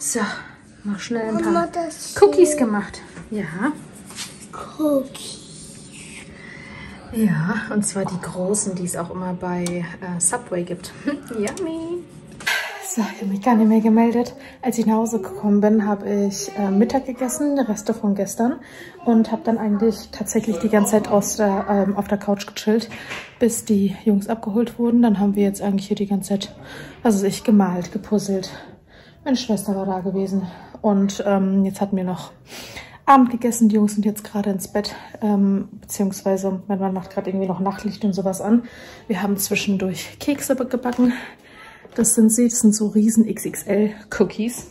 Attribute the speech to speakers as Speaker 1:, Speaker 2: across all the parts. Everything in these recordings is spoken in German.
Speaker 1: So, noch schnell ein paar Cookies gemacht. Ja,
Speaker 2: Cookie.
Speaker 1: ja, und zwar die großen, die es auch immer bei äh, Subway gibt. Yummy. So, ich habe mich gar nicht mehr gemeldet. Als ich nach Hause gekommen bin, habe ich äh, Mittag gegessen, die Reste von gestern. Und habe dann eigentlich tatsächlich die ganze Zeit aus der, ähm, auf der Couch gechillt, bis die Jungs abgeholt wurden. Dann haben wir jetzt eigentlich hier die ganze Zeit, also ich, gemalt, gepuzzelt. Meine Schwester war da gewesen. Und ähm, jetzt hatten wir noch Abend gegessen. Die Jungs sind jetzt gerade ins Bett, ähm, beziehungsweise mein Mann macht gerade irgendwie noch Nachtlicht und sowas an. Wir haben zwischendurch Kekse gebacken. Das sind sie, das sind so riesen XXL Cookies.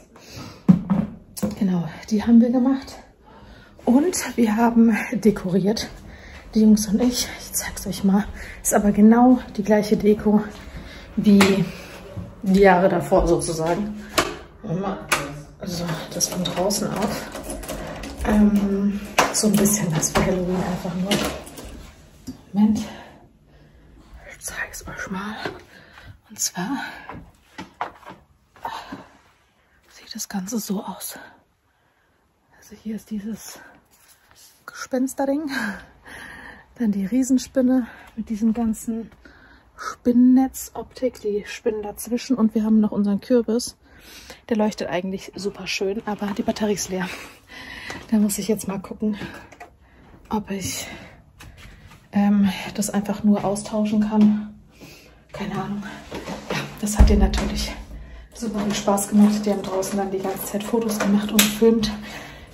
Speaker 1: Genau, die haben wir gemacht. Und wir haben dekoriert. Die Jungs und ich, ich zeig's euch mal, ist aber genau die gleiche Deko wie die Jahre davor sozusagen. So, das von draußen ab. Ähm, so ein bisschen was für Halloween einfach nur. Moment. Ich zeige es euch mal. Und zwar sieht das Ganze so aus. Also hier ist dieses Gespensterding. Dann die Riesenspinne mit diesem ganzen Spinnennetz-Optik, die Spinnen dazwischen. Und wir haben noch unseren Kürbis. Der leuchtet eigentlich super schön, aber die Batterie ist leer. Da muss ich jetzt mal gucken, ob ich ähm, das einfach nur austauschen kann. Keine Ahnung. Ja, das hat dir natürlich super viel Spaß gemacht. Die haben draußen dann die ganze Zeit Fotos gemacht und gefilmt,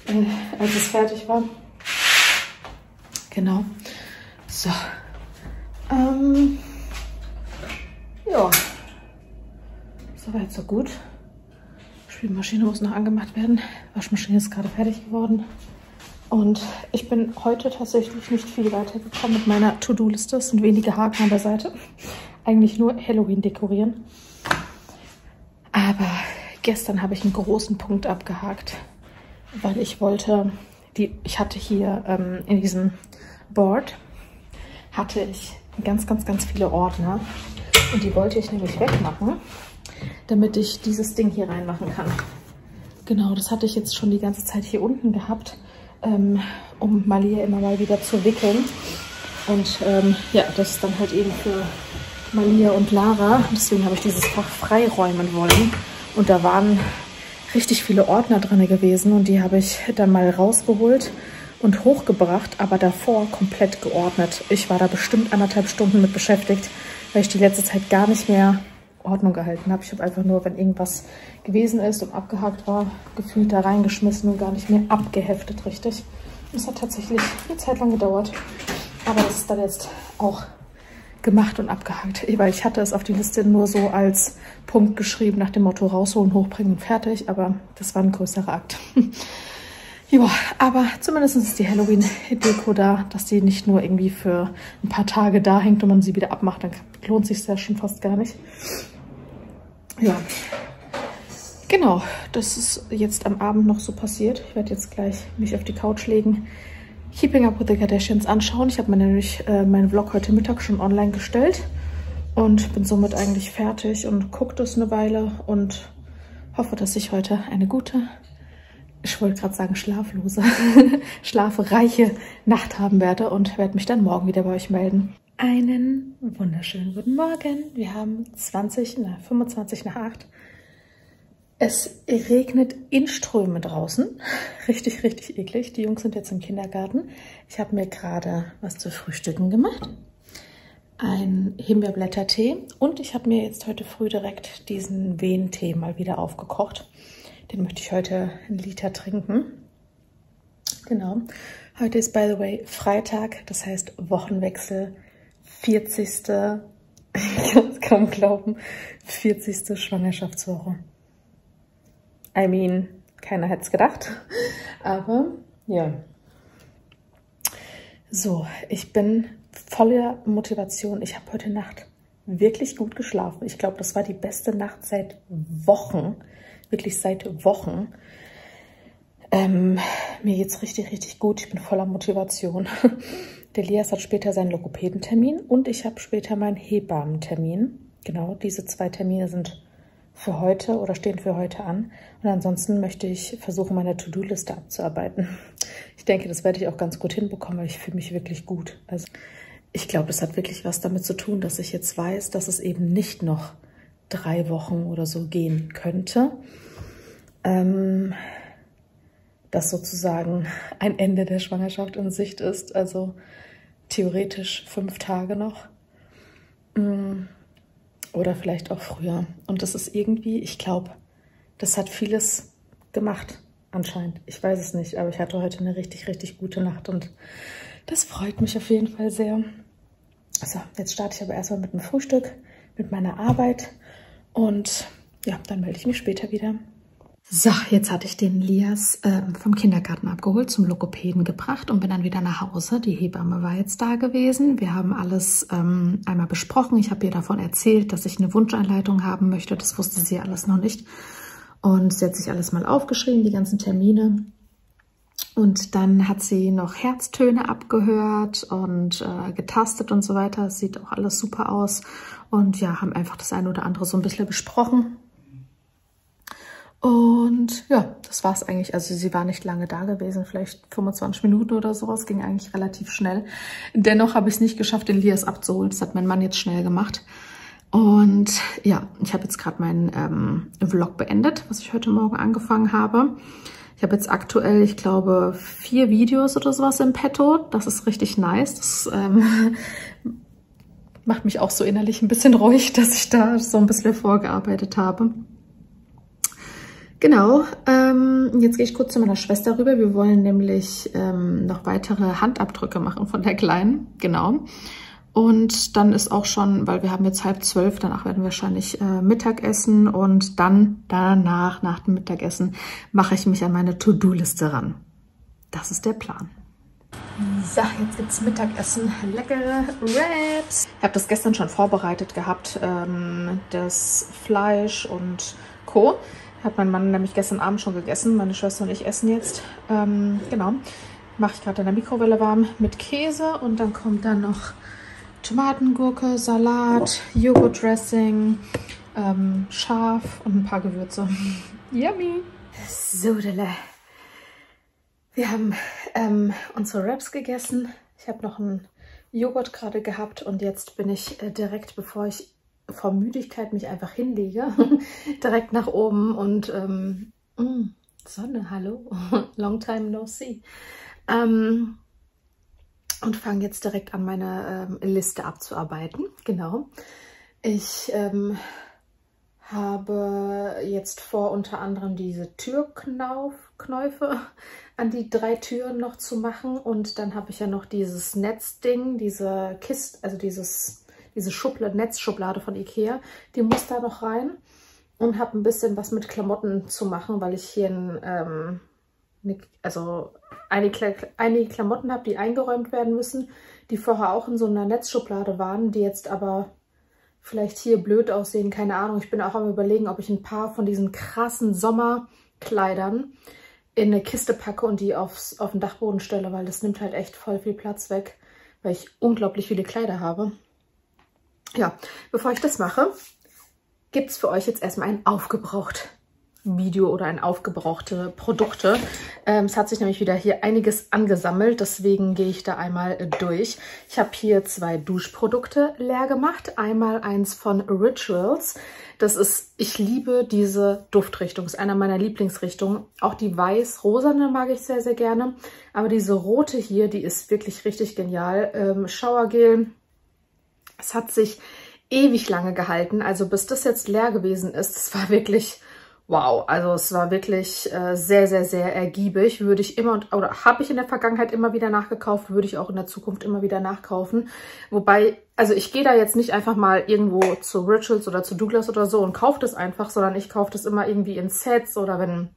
Speaker 1: äh, als es fertig war. Genau. So. Ähm, ja. Soweit, so gut. Spülmaschine muss noch angemacht werden. Waschmaschine ist gerade fertig geworden. Und ich bin heute tatsächlich nicht viel weitergekommen mit meiner To-Do-Liste. Es sind wenige Haken an der Seite. Eigentlich nur Halloween dekorieren. Aber gestern habe ich einen großen Punkt abgehakt, weil ich wollte, die, ich hatte hier ähm, in diesem Board, hatte ich ganz, ganz, ganz viele Ordner. Und die wollte ich nämlich wegmachen damit ich dieses Ding hier reinmachen kann. Genau, das hatte ich jetzt schon die ganze Zeit hier unten gehabt, ähm, um Malia immer mal wieder zu wickeln. Und ähm, ja, das ist dann halt eben für Malia und Lara. Deswegen habe ich dieses Fach freiräumen wollen. Und da waren richtig viele Ordner drin gewesen und die habe ich dann mal rausgeholt und hochgebracht, aber davor komplett geordnet. Ich war da bestimmt anderthalb Stunden mit beschäftigt, weil ich die letzte Zeit gar nicht mehr Ordnung gehalten habe. Ich habe einfach nur, wenn irgendwas gewesen ist und abgehakt war, gefühlt da reingeschmissen und gar nicht mehr abgeheftet richtig. Das hat tatsächlich eine Zeit lang gedauert. Aber das ist dann jetzt auch gemacht und abgehakt. Weil ich hatte es auf die Liste nur so als Punkt geschrieben, nach dem Motto rausholen, hochbringen und fertig. Aber das war ein größerer Akt. ja, aber zumindest ist die Halloween-Deko da, dass die nicht nur irgendwie für ein paar Tage da hängt und man sie wieder abmacht. Dann lohnt sich ja schon fast gar nicht. Ja, genau, das ist jetzt am Abend noch so passiert. Ich werde jetzt gleich mich auf die Couch legen, Keeping Up with the Kardashians anschauen. Ich habe mir nämlich äh, meinen Vlog heute Mittag schon online gestellt und bin somit eigentlich fertig und gucke das eine Weile und hoffe, dass ich heute eine gute, ich wollte gerade sagen schlaflose, schlafreiche Nacht haben werde und werde mich dann morgen wieder bei euch melden. Einen wunderschönen guten Morgen. Wir haben 20, na, 25 nach 8. Es regnet in Strömen draußen. Richtig, richtig eklig. Die Jungs sind jetzt im Kindergarten. Ich habe mir gerade was zu frühstücken gemacht. Ein Himbeerblättertee. Und ich habe mir jetzt heute früh direkt diesen Wehentee mal wieder aufgekocht. Den möchte ich heute einen Liter trinken. Genau. Heute ist, by the way, Freitag. Das heißt Wochenwechsel 40. Ich kann es kaum glauben. 40. Schwangerschaftswoche. I mean, keiner hätte es gedacht. Aber ja. So, ich bin voller Motivation. Ich habe heute Nacht wirklich gut geschlafen. Ich glaube, das war die beste Nacht seit Wochen. Wirklich seit Wochen. Ähm, mir geht's richtig, richtig gut. Ich bin voller Motivation. Der Lias hat später seinen Logopädentermin und ich habe später meinen Hebammentermin. Genau, diese zwei Termine sind für heute oder stehen für heute an. Und ansonsten möchte ich versuchen, meine To-Do-Liste abzuarbeiten. Ich denke, das werde ich auch ganz gut hinbekommen, weil ich fühle mich wirklich gut. Also ich glaube, es hat wirklich was damit zu tun, dass ich jetzt weiß, dass es eben nicht noch drei Wochen oder so gehen könnte. Ähm, dass sozusagen ein Ende der Schwangerschaft in Sicht ist. Also theoretisch fünf Tage noch. Mm, oder vielleicht auch früher. Und das ist irgendwie, ich glaube, das hat vieles gemacht, anscheinend. Ich weiß es nicht, aber ich hatte heute eine richtig, richtig gute Nacht und das freut mich auf jeden Fall sehr. So, jetzt starte ich aber erstmal mit dem Frühstück, mit meiner Arbeit und ja, dann melde ich mich später wieder. So, jetzt hatte ich den Lias ähm, vom Kindergarten abgeholt, zum Logopäden gebracht und bin dann wieder nach Hause. Die Hebamme war jetzt da gewesen. Wir haben alles ähm, einmal besprochen. Ich habe ihr davon erzählt, dass ich eine Wunscheinleitung haben möchte. Das wusste sie alles noch nicht. Und sie hat sich alles mal aufgeschrieben, die ganzen Termine. Und dann hat sie noch Herztöne abgehört und äh, getastet und so weiter. Es sieht auch alles super aus. Und ja, haben einfach das eine oder andere so ein bisschen besprochen. Und ja, das war es eigentlich. Also sie war nicht lange da gewesen, vielleicht 25 Minuten oder sowas. Ging eigentlich relativ schnell. Dennoch habe ich es nicht geschafft, den Lias abzuholen. Das hat mein Mann jetzt schnell gemacht. Und ja, ich habe jetzt gerade meinen ähm, Vlog beendet, was ich heute Morgen angefangen habe. Ich habe jetzt aktuell, ich glaube, vier Videos oder sowas im Petto. Das ist richtig nice. Das ähm, macht mich auch so innerlich ein bisschen ruhig, dass ich da so ein bisschen vorgearbeitet habe. Genau, ähm, jetzt gehe ich kurz zu meiner Schwester rüber. Wir wollen nämlich ähm, noch weitere Handabdrücke machen von der Kleinen. Genau. Und dann ist auch schon, weil wir haben jetzt halb zwölf, danach werden wir wahrscheinlich äh, Mittagessen und dann danach, nach dem Mittagessen, mache ich mich an meine To-Do-Liste ran. Das ist der Plan. So, jetzt gibt's Mittagessen. Leckere Wraps. Ich habe das gestern schon vorbereitet gehabt, ähm, das Fleisch und Co. Hat mein Mann nämlich gestern Abend schon gegessen. Meine Schwester und ich essen jetzt. Ähm, genau. Mache ich gerade in der Mikrowelle warm mit Käse und dann kommt dann noch Tomatengurke, Salat, Joghurtdressing, ähm, scharf und ein paar Gewürze. Yummy! So, Dille. Wir haben ähm, unsere Wraps gegessen. Ich habe noch einen Joghurt gerade gehabt und jetzt bin ich äh, direkt, bevor ich vor Müdigkeit mich einfach hinlege, direkt nach oben und ähm, mm, Sonne, hallo, long time no see. Ähm, und fange jetzt direkt an, meine ähm, Liste abzuarbeiten. Genau. Ich ähm, habe jetzt vor, unter anderem diese Türknäufe an die drei Türen noch zu machen. Und dann habe ich ja noch dieses Netzding, diese Kiste, also dieses, diese Schublade, Netzschublade von Ikea. Die muss da noch rein. Und habe ein bisschen was mit Klamotten zu machen, weil ich hier ein, ähm, also einige, einige Klamotten habe, die eingeräumt werden müssen, die vorher auch in so einer Netzschublade waren, die jetzt aber vielleicht hier blöd aussehen, keine Ahnung. Ich bin auch am überlegen, ob ich ein paar von diesen krassen Sommerkleidern in eine Kiste packe und die aufs, auf den Dachboden stelle, weil das nimmt halt echt voll viel Platz weg, weil ich unglaublich viele Kleider habe. Ja, bevor ich das mache, gibt es für euch jetzt erstmal ein Aufgebraucht Video oder ein aufgebrauchte Produkte. Ähm, es hat sich nämlich wieder hier einiges angesammelt, deswegen gehe ich da einmal durch. Ich habe hier zwei Duschprodukte leer gemacht. Einmal eins von Rituals. Das ist, ich liebe diese Duftrichtung, ist einer meiner Lieblingsrichtungen. Auch die weiß-rosane mag ich sehr, sehr gerne. Aber diese rote hier, die ist wirklich richtig genial. Ähm, Showergel. Es hat sich ewig lange gehalten. Also bis das jetzt leer gewesen ist, das war wirklich wow, also es war wirklich äh, sehr, sehr, sehr ergiebig. Würde ich immer, oder habe ich in der Vergangenheit immer wieder nachgekauft, würde ich auch in der Zukunft immer wieder nachkaufen. Wobei, also ich gehe da jetzt nicht einfach mal irgendwo zu Rituals oder zu Douglas oder so und kaufe das einfach, sondern ich kaufe das immer irgendwie in Sets oder wenn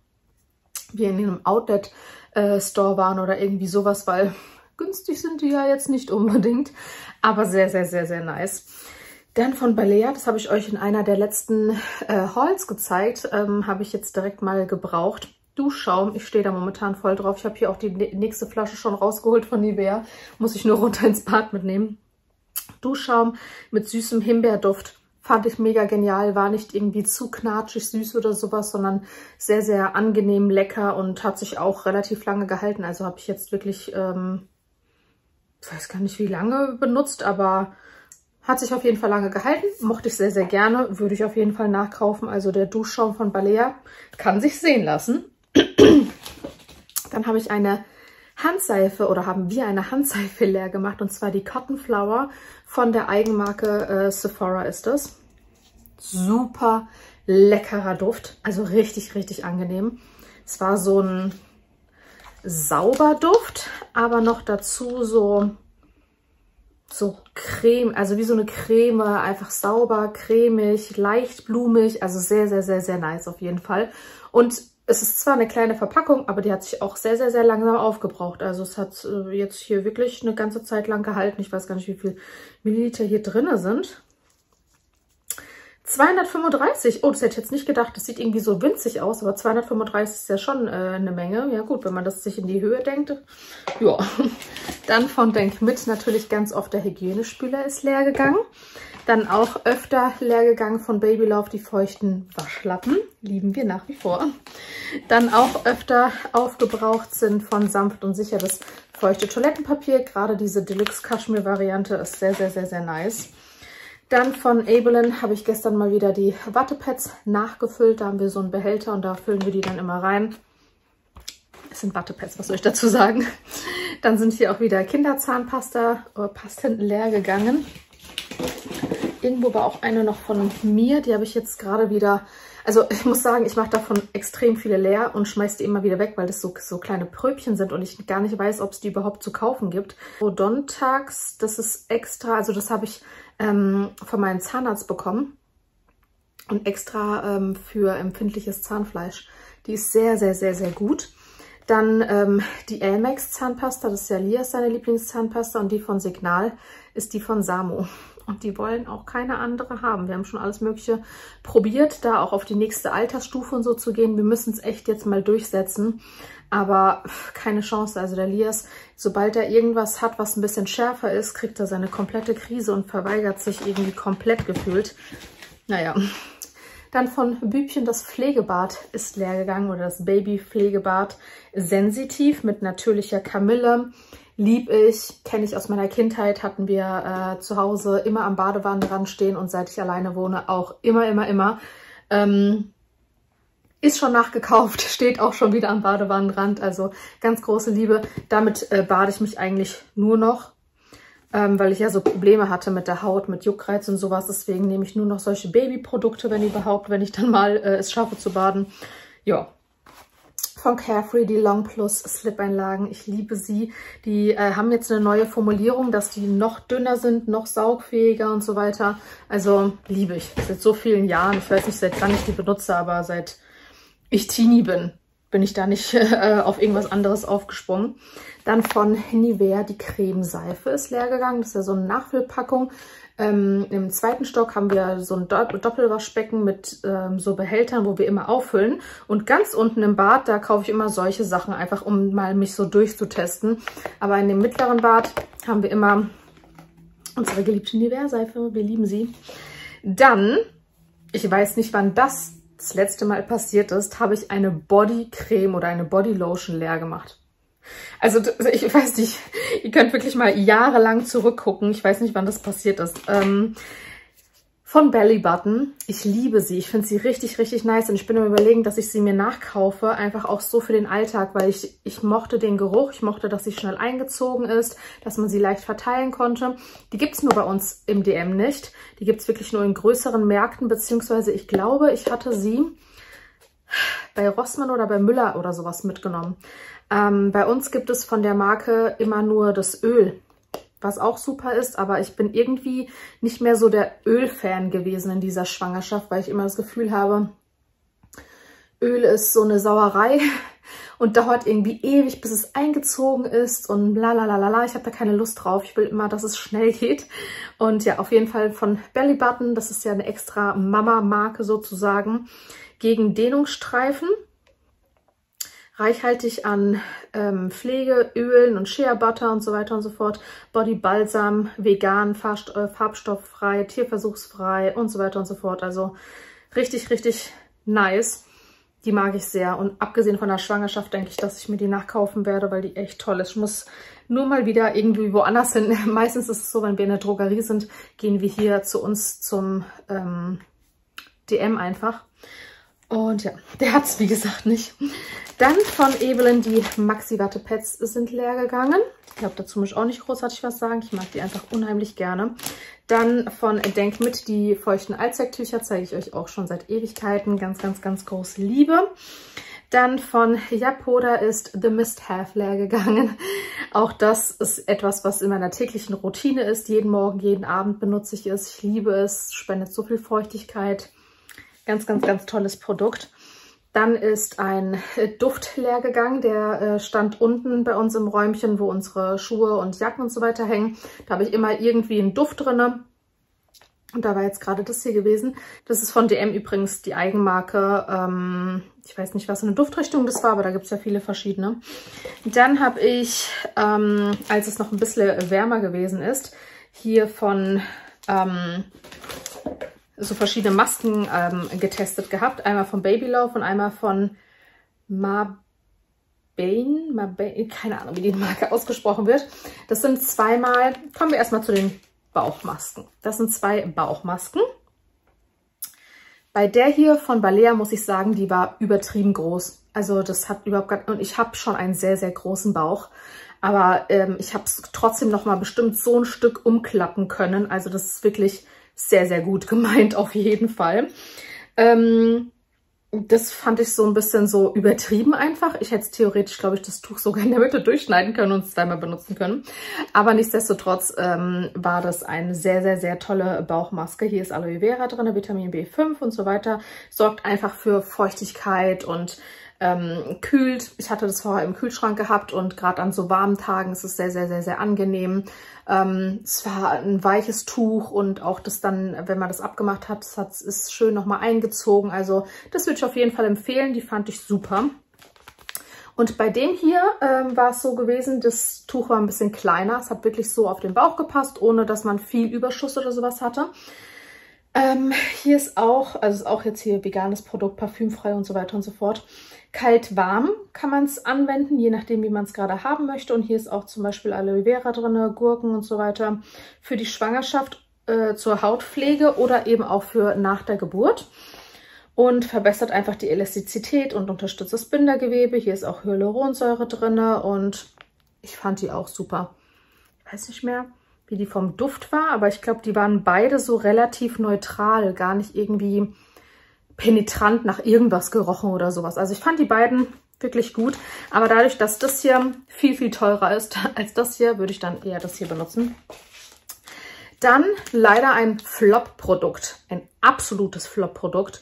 Speaker 1: wir in einem Outlet-Store äh, waren oder irgendwie sowas, weil günstig sind die ja jetzt nicht unbedingt, aber sehr, sehr, sehr, sehr nice. Dann von Balea, das habe ich euch in einer der letzten äh, Hauls gezeigt, ähm, habe ich jetzt direkt mal gebraucht. Duschschaum, ich stehe da momentan voll drauf. Ich habe hier auch die nächste Flasche schon rausgeholt von Nivea. Muss ich nur runter ins Bad mitnehmen. Duschschaum mit süßem Himbeerduft. Fand ich mega genial, war nicht irgendwie zu knatschig süß oder sowas, sondern sehr, sehr angenehm, lecker und hat sich auch relativ lange gehalten. Also habe ich jetzt wirklich, ähm, ich weiß gar nicht wie lange benutzt, aber hat sich auf jeden Fall lange gehalten. Mochte ich sehr, sehr gerne. Würde ich auf jeden Fall nachkaufen. Also der Duschschaum von Balea kann sich sehen lassen. Dann habe ich eine Handseife oder haben wir eine Handseife leer gemacht und zwar die Cotton Flower von der Eigenmarke äh, Sephora ist das. Super leckerer Duft, also richtig, richtig angenehm. Es war so ein sauber Duft, aber noch dazu so, so Creme, also wie so eine Creme, einfach sauber, cremig, leicht blumig, also sehr, sehr, sehr, sehr nice auf jeden Fall. Und es ist zwar eine kleine Verpackung, aber die hat sich auch sehr, sehr, sehr langsam aufgebraucht. Also es hat äh, jetzt hier wirklich eine ganze Zeit lang gehalten. Ich weiß gar nicht, wie viel Milliliter hier drin sind. 235. Oh, das hätte ich jetzt nicht gedacht. Das sieht irgendwie so winzig aus, aber 235 ist ja schon äh, eine Menge. Ja gut, wenn man das sich in die Höhe denkt. Ja. Dann von Denk mit natürlich ganz oft der Hygienespüler ist leer gegangen. Dann auch öfter leer gegangen von Baby Love die feuchten Waschlappen. Lieben wir nach wie vor. Dann auch öfter aufgebraucht sind von sanft und sicher das feuchte Toilettenpapier. Gerade diese Deluxe Kaschmir Variante ist sehr, sehr, sehr, sehr nice. Dann von Abelin habe ich gestern mal wieder die Wattepads nachgefüllt. Da haben wir so einen Behälter und da füllen wir die dann immer rein. Es sind Wattepads, was soll ich dazu sagen? Dann sind hier auch wieder Kinderzahnpasta, äh, Pasten leer gegangen. Irgendwo war auch eine noch von mir, die habe ich jetzt gerade wieder... Also ich muss sagen, ich mache davon extrem viele leer und schmeiße die immer wieder weg, weil das so, so kleine Pröbchen sind und ich gar nicht weiß, ob es die überhaupt zu kaufen gibt. Odontax, das ist extra, also das habe ich ähm, von meinem Zahnarzt bekommen und extra ähm, für empfindliches Zahnfleisch. Die ist sehr, sehr, sehr, sehr gut. Dann ähm, die Elmex Zahnpasta, das ist ja Lias seine Lieblingszahnpasta und die von Signal ist die von Samo. Und die wollen auch keine andere haben. Wir haben schon alles Mögliche probiert, da auch auf die nächste Altersstufe und so zu gehen. Wir müssen es echt jetzt mal durchsetzen. Aber keine Chance. Also der Lias, sobald er irgendwas hat, was ein bisschen schärfer ist, kriegt er seine komplette Krise und verweigert sich irgendwie komplett gefühlt. Naja. Dann von Bübchen das Pflegebad ist leer gegangen oder das Baby-Pflegebad. Sensitiv mit natürlicher Kamille lieb ich, kenne ich aus meiner Kindheit, hatten wir äh, zu Hause immer am Badewannenrand stehen und seit ich alleine wohne auch immer, immer, immer. Ähm, ist schon nachgekauft, steht auch schon wieder am Badewannenrand, also ganz große Liebe. Damit äh, bade ich mich eigentlich nur noch, ähm, weil ich ja so Probleme hatte mit der Haut, mit Juckreiz und sowas. Deswegen nehme ich nur noch solche Babyprodukte, wenn überhaupt, wenn ich dann mal äh, es schaffe zu baden. Ja, von Carefree, die Long Plus Slip-Einlagen. Ich liebe sie. Die äh, haben jetzt eine neue Formulierung, dass die noch dünner sind, noch saugfähiger und so weiter. Also liebe ich. Seit so vielen Jahren. Ich weiß nicht, seit wann ich die benutze, aber seit ich Teenie bin, bin ich da nicht äh, auf irgendwas anderes aufgesprungen. Dann von Nivea die Cremeseife ist leer gegangen. Das ist ja so eine Nachfüllpackung. Ähm, Im zweiten Stock haben wir so ein Doppelwaschbecken mit ähm, so Behältern, wo wir immer auffüllen. Und ganz unten im Bad, da kaufe ich immer solche Sachen, einfach um mal mich so durchzutesten. Aber in dem mittleren Bad haben wir immer unsere geliebte Nivea-Seife. Wir lieben sie. Dann, ich weiß nicht, wann das das letzte Mal passiert ist, habe ich eine Bodycreme oder eine Bodylotion leer gemacht. Also ich weiß nicht, ihr könnt wirklich mal jahrelang zurückgucken. Ich weiß nicht, wann das passiert ist. Ähm, von Belly Button. Ich liebe sie. Ich finde sie richtig, richtig nice. Und ich bin am überlegen, dass ich sie mir nachkaufe. Einfach auch so für den Alltag, weil ich, ich mochte den Geruch. Ich mochte, dass sie schnell eingezogen ist, dass man sie leicht verteilen konnte. Die gibt's nur bei uns im DM nicht. Die gibt's wirklich nur in größeren Märkten, beziehungsweise ich glaube, ich hatte sie bei Rossmann oder bei Müller oder sowas mitgenommen. Ähm, bei uns gibt es von der Marke immer nur das Öl, was auch super ist, aber ich bin irgendwie nicht mehr so der Ölfan gewesen in dieser Schwangerschaft, weil ich immer das Gefühl habe, Öl ist so eine Sauerei und dauert irgendwie ewig, bis es eingezogen ist und la la la la la. Ich habe da keine Lust drauf. Ich will immer, dass es schnell geht. Und ja, auf jeden Fall von Belly Button. Das ist ja eine extra Mama-Marke sozusagen gegen Dehnungsstreifen. Reichhaltig an ähm, Pflege, Ölen und Shea Butter und so weiter und so fort. Body Balsam, vegan, äh, farbstofffrei, tierversuchsfrei und so weiter und so fort. Also richtig, richtig nice. Die mag ich sehr. Und abgesehen von der Schwangerschaft denke ich, dass ich mir die nachkaufen werde, weil die echt toll ist. Ich muss nur mal wieder irgendwie woanders hin. Meistens ist es so, wenn wir in der Drogerie sind, gehen wir hier zu uns zum ähm, DM einfach. Und ja, der hat es wie gesagt nicht. Dann von Evelyn die Maxi Watte Pads sind leer gegangen. Ich glaube, dazu muss ich auch nicht großartig was sagen. Ich mag die einfach unheimlich gerne. Dann von Denk mit die feuchten Allzwecktücher zeige ich euch auch schon seit Ewigkeiten. Ganz, ganz, ganz große Liebe. Dann von Japoda ist The Mist Half leer gegangen. Auch das ist etwas, was in meiner täglichen Routine ist. Jeden Morgen, jeden Abend benutze ich es. Ich liebe es. Spendet so viel Feuchtigkeit. Ganz, ganz, ganz tolles Produkt. Dann ist ein Duft leer gegangen, der äh, stand unten bei uns im Räumchen, wo unsere Schuhe und Jacken und so weiter hängen. Da habe ich immer irgendwie einen Duft drinne. Und da war jetzt gerade das hier gewesen. Das ist von DM übrigens die Eigenmarke. Ähm, ich weiß nicht, was eine Duftrichtung das war, aber da gibt es ja viele verschiedene. Dann habe ich, ähm, als es noch ein bisschen wärmer gewesen ist, hier von ähm, so verschiedene Masken ähm, getestet gehabt. Einmal von Baby Love und einmal von Marbane, Marbane, keine Ahnung, wie die Marke ausgesprochen wird. Das sind zweimal, kommen wir erstmal zu den Bauchmasken. Das sind zwei Bauchmasken. Bei der hier von Balea muss ich sagen, die war übertrieben groß. Also das hat überhaupt gar, und ich habe schon einen sehr, sehr großen Bauch. Aber ähm, ich habe es trotzdem noch mal bestimmt so ein Stück umklappen können. Also das ist wirklich sehr, sehr gut gemeint auf jeden Fall. Ähm, das fand ich so ein bisschen so übertrieben einfach. Ich hätte theoretisch, glaube ich, das Tuch sogar in der Mitte durchschneiden können und es zweimal benutzen können. Aber nichtsdestotrotz ähm, war das eine sehr, sehr, sehr tolle Bauchmaske. Hier ist Aloe Vera drin, Vitamin B5 und so weiter. Sorgt einfach für Feuchtigkeit und ähm, kühlt. Ich hatte das vorher im Kühlschrank gehabt und gerade an so warmen Tagen ist es sehr, sehr, sehr, sehr angenehm. Ähm, es war ein weiches Tuch und auch das dann, wenn man das abgemacht hat, das ist schön nochmal eingezogen. Also das würde ich auf jeden Fall empfehlen. Die fand ich super. Und bei dem hier ähm, war es so gewesen, das Tuch war ein bisschen kleiner. Es hat wirklich so auf den Bauch gepasst, ohne dass man viel Überschuss oder sowas hatte. Ähm, hier ist auch, also ist auch jetzt hier veganes Produkt, parfümfrei und so weiter und so fort. Kalt-warm kann man es anwenden, je nachdem, wie man es gerade haben möchte. Und hier ist auch zum Beispiel Aloe Vera drin, Gurken und so weiter für die Schwangerschaft äh, zur Hautpflege oder eben auch für nach der Geburt. Und verbessert einfach die Elastizität und unterstützt das Bindergewebe. Hier ist auch Hyaluronsäure drin und ich fand die auch super. Ich weiß nicht mehr, wie die vom Duft war, aber ich glaube, die waren beide so relativ neutral, gar nicht irgendwie penetrant nach irgendwas gerochen oder sowas. Also ich fand die beiden wirklich gut. Aber dadurch, dass das hier viel, viel teurer ist als das hier, würde ich dann eher das hier benutzen. Dann leider ein Flop-Produkt, ein absolutes Flop-Produkt,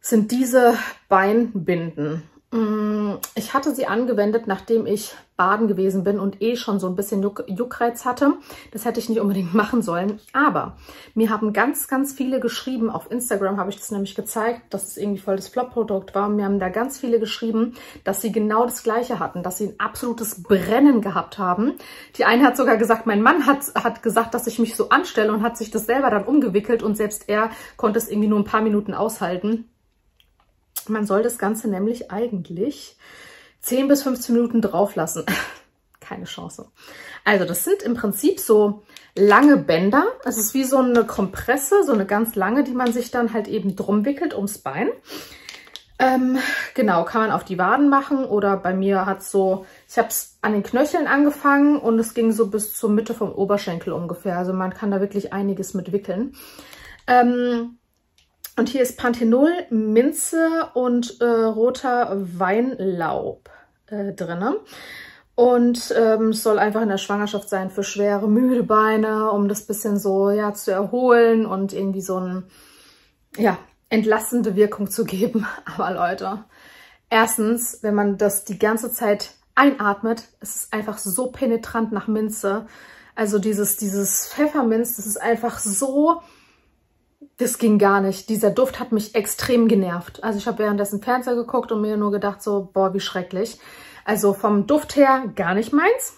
Speaker 1: sind diese Beinbinden. Mm, ich hatte sie angewendet, nachdem ich baden gewesen bin und eh schon so ein bisschen Juck Juckreiz hatte. Das hätte ich nicht unbedingt machen sollen. Aber mir haben ganz, ganz viele geschrieben, auf Instagram habe ich das nämlich gezeigt, dass es irgendwie voll das Flop-Produkt war. Mir haben da ganz viele geschrieben, dass sie genau das Gleiche hatten, dass sie ein absolutes Brennen gehabt haben. Die eine hat sogar gesagt, mein Mann hat, hat gesagt, dass ich mich so anstelle und hat sich das selber dann umgewickelt und selbst er konnte es irgendwie nur ein paar Minuten aushalten. Man soll das Ganze nämlich eigentlich 10 bis 15 Minuten drauf lassen. Keine Chance. Also das sind im Prinzip so lange Bänder. Es ist wie so eine Kompresse, so eine ganz lange, die man sich dann halt eben drum wickelt ums Bein. Ähm, genau, kann man auf die Waden machen oder bei mir hat so, ich habe es an den Knöcheln angefangen und es ging so bis zur Mitte vom Oberschenkel ungefähr. Also man kann da wirklich einiges mit wickeln. Ähm, und hier ist Panthenol, Minze und äh, roter Weinlaub äh, drin. Und ähm, soll einfach in der Schwangerschaft sein für schwere, müde Beine, um das bisschen so ja zu erholen und irgendwie so ein, ja, entlastende Wirkung zu geben. Aber Leute, erstens, wenn man das die ganze Zeit einatmet, ist es einfach so penetrant nach Minze. Also dieses, dieses Pfefferminz, das ist einfach so das ging gar nicht. Dieser Duft hat mich extrem genervt. Also ich habe währenddessen Fernseher geguckt und mir nur gedacht so, boah, wie schrecklich. Also vom Duft her gar nicht meins.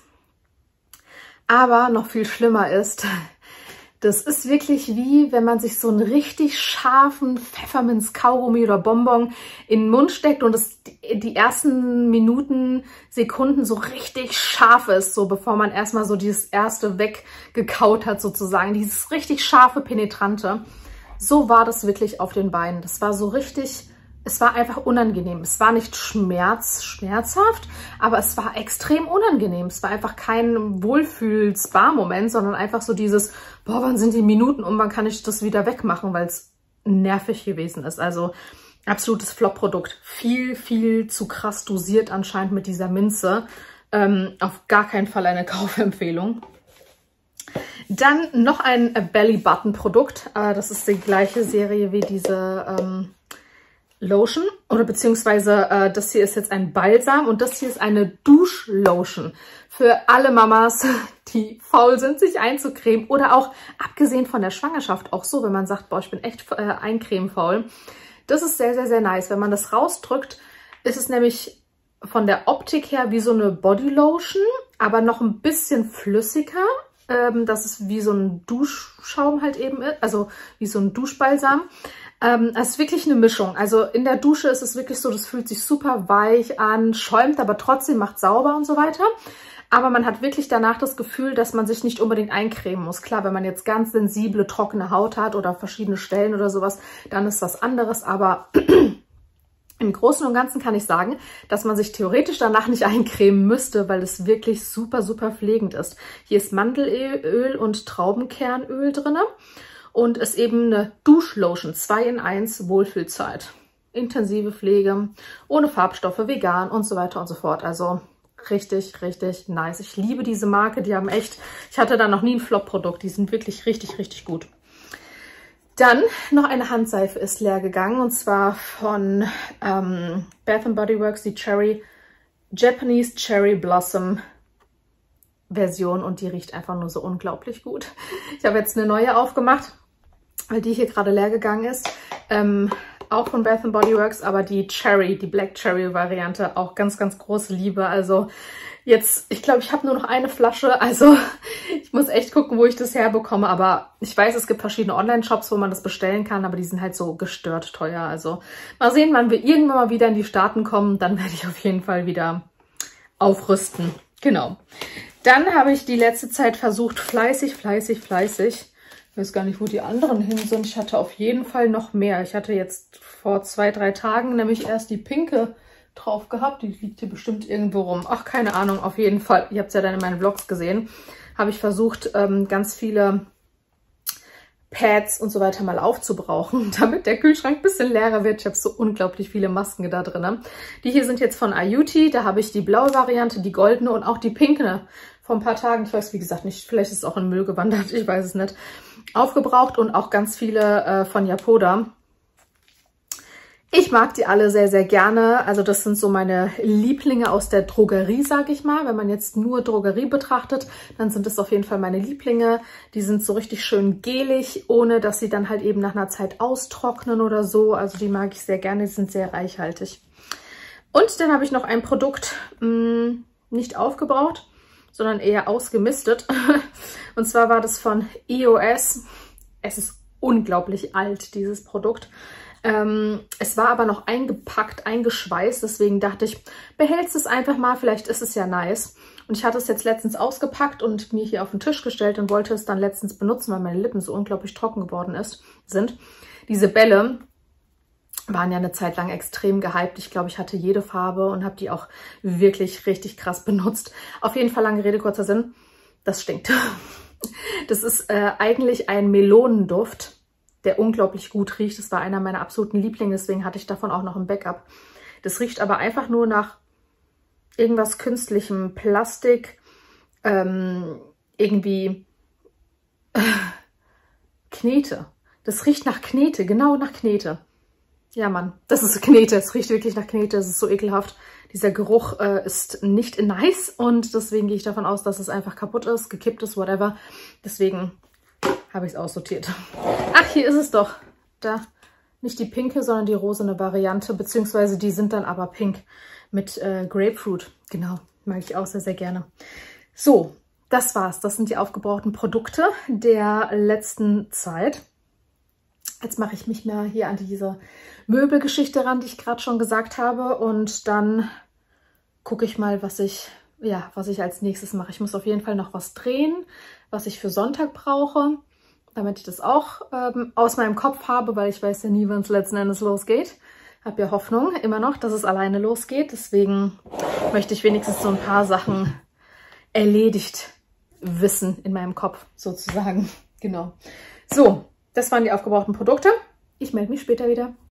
Speaker 1: Aber noch viel schlimmer ist, das ist wirklich wie, wenn man sich so einen richtig scharfen Pfefferminz-Kaugummi oder Bonbon in den Mund steckt und es die ersten Minuten, Sekunden so richtig scharf ist, so bevor man erstmal so dieses erste weggekaut hat sozusagen. Dieses richtig scharfe, penetrante. So war das wirklich auf den Beinen. Das war so richtig es war einfach unangenehm. Es war nicht schmerz, schmerzhaft, aber es war extrem unangenehm. Es war einfach kein Wohlfühl-Spa-Moment, sondern einfach so dieses, boah, wann sind die Minuten um, wann kann ich das wieder wegmachen, weil es nervig gewesen ist. Also absolutes Flop-Produkt. Viel, viel zu krass dosiert anscheinend mit dieser Minze. Ähm, auf gar keinen Fall eine Kaufempfehlung. Dann noch ein Belly Button Produkt. Äh, das ist die gleiche Serie wie diese... Ähm, Lotion oder beziehungsweise äh, das hier ist jetzt ein Balsam und das hier ist eine Duschlotion für alle Mamas, die faul sind, sich einzucremen oder auch abgesehen von der Schwangerschaft auch so, wenn man sagt, boah, ich bin echt äh, eincremefaul. Das ist sehr, sehr, sehr nice. Wenn man das rausdrückt, ist es nämlich von der Optik her wie so eine Bodylotion, aber noch ein bisschen flüssiger. Ähm, das ist wie so ein Duschschaum halt eben, also wie so ein Duschbalsam. Ähm, es ist wirklich eine Mischung. Also in der Dusche ist es wirklich so, das fühlt sich super weich an, schäumt, aber trotzdem macht sauber und so weiter. Aber man hat wirklich danach das Gefühl, dass man sich nicht unbedingt eincremen muss. Klar, wenn man jetzt ganz sensible, trockene Haut hat oder verschiedene Stellen oder sowas, dann ist das anderes. Aber im Großen und Ganzen kann ich sagen, dass man sich theoretisch danach nicht eincremen müsste, weil es wirklich super, super pflegend ist. Hier ist Mandelöl und Traubenkernöl drinne und ist eben eine Duschlotion 2 in 1 Wohlfühlzeit. Intensive Pflege, ohne Farbstoffe, vegan und so weiter und so fort. Also richtig, richtig nice. Ich liebe diese Marke, die haben echt, ich hatte da noch nie ein Flop-Produkt, die sind wirklich richtig, richtig gut. Dann noch eine Handseife ist leer gegangen und zwar von ähm, Bath Body Works, die Cherry, Japanese Cherry Blossom Version und die riecht einfach nur so unglaublich gut. Ich habe jetzt eine neue aufgemacht weil die hier gerade leer gegangen ist. Ähm, auch von Bath Body Works, aber die Cherry, die Black Cherry Variante, auch ganz, ganz große Liebe. Also jetzt, ich glaube, ich habe nur noch eine Flasche, also ich muss echt gucken, wo ich das herbekomme. Aber ich weiß, es gibt verschiedene Online-Shops, wo man das bestellen kann, aber die sind halt so gestört teuer. Also mal sehen, wann wir irgendwann mal wieder in die Staaten kommen, dann werde ich auf jeden Fall wieder aufrüsten. Genau. Dann habe ich die letzte Zeit versucht, fleißig, fleißig, fleißig ich weiß gar nicht, wo die anderen hin sind. Ich hatte auf jeden Fall noch mehr. Ich hatte jetzt vor zwei, drei Tagen nämlich erst die pinke drauf gehabt. Die liegt hier bestimmt irgendwo rum. Ach, keine Ahnung, auf jeden Fall. Ihr habt es ja dann in meinen Vlogs gesehen. Habe ich versucht, ähm, ganz viele Pads und so weiter mal aufzubrauchen, damit der Kühlschrank ein bisschen leerer wird. Ich habe so unglaublich viele Masken da drin. Die hier sind jetzt von Ayuti. Da habe ich die blaue Variante, die goldene und auch die pinke vor ein paar Tagen. Ich weiß, wie gesagt, nicht. Vielleicht ist es auch in Müll gewandert. Ich weiß es nicht aufgebraucht und auch ganz viele äh, von Japoda. Ich mag die alle sehr, sehr gerne. Also das sind so meine Lieblinge aus der Drogerie, sage ich mal. Wenn man jetzt nur Drogerie betrachtet, dann sind es auf jeden Fall meine Lieblinge. Die sind so richtig schön gelig, ohne dass sie dann halt eben nach einer Zeit austrocknen oder so. Also die mag ich sehr gerne, die sind sehr reichhaltig. Und dann habe ich noch ein Produkt, mh, hm, nicht aufgebraucht, sondern eher ausgemistet. Und zwar war das von EOS. Es ist unglaublich alt, dieses Produkt. Ähm, es war aber noch eingepackt, eingeschweißt, deswegen dachte ich, behältst es einfach mal, vielleicht ist es ja nice. Und ich hatte es jetzt letztens ausgepackt und mir hier auf den Tisch gestellt und wollte es dann letztens benutzen, weil meine Lippen so unglaublich trocken geworden ist, sind. Diese Bälle, waren ja eine Zeit lang extrem gehypt. Ich glaube, ich hatte jede Farbe und habe die auch wirklich richtig krass benutzt. Auf jeden Fall lange Rede, kurzer Sinn. Das stinkt. Das ist äh, eigentlich ein Melonenduft, der unglaublich gut riecht. Das war einer meiner absoluten Lieblinge, deswegen hatte ich davon auch noch ein Backup. Das riecht aber einfach nur nach irgendwas künstlichem, Plastik, ähm, irgendwie äh, Knete. Das riecht nach Knete, genau nach Knete. Ja, Mann, das ist Knete. Es riecht wirklich nach Knete. Es ist so ekelhaft. Dieser Geruch äh, ist nicht nice und deswegen gehe ich davon aus, dass es einfach kaputt ist, gekippt ist, whatever. Deswegen habe ich es aussortiert. Ach, hier ist es doch. Da nicht die pinke, sondern die rosene Variante, beziehungsweise die sind dann aber pink mit äh, Grapefruit. Genau, mag ich auch sehr, sehr gerne. So, das war's. Das sind die aufgebrauchten Produkte der letzten Zeit. Jetzt mache ich mich mal hier an diese Möbelgeschichte ran, die ich gerade schon gesagt habe. Und dann gucke ich mal, was ich, ja, was ich als nächstes mache. Ich muss auf jeden Fall noch was drehen, was ich für Sonntag brauche, damit ich das auch ähm, aus meinem Kopf habe, weil ich weiß ja nie, wann es letzten Endes losgeht. Habe ja Hoffnung immer noch, dass es alleine losgeht. Deswegen möchte ich wenigstens so ein paar Sachen erledigt wissen in meinem Kopf sozusagen. Genau. So, das waren die aufgebrauchten Produkte. Ich melde mich später wieder.